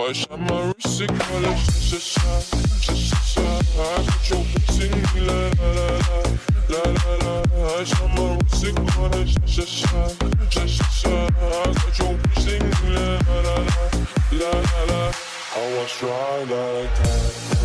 Hush, I'm wrist, it call sh sh sh sh sh. I got your bitch la la la la la la la. I wrist, it sh sh sh. your la la la la la. I was trying. like that.